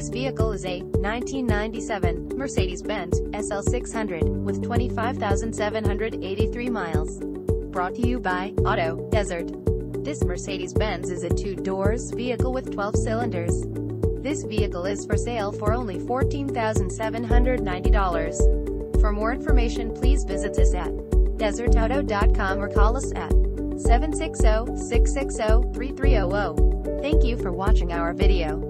This vehicle is a 1997 Mercedes-Benz SL600 with 25,783 miles. Brought to you by Auto Desert. This Mercedes-Benz is a two-doors vehicle with 12 cylinders. This vehicle is for sale for only $14,790. For more information please visit us at desertauto.com or call us at 760-660-3300. Thank you for watching our video.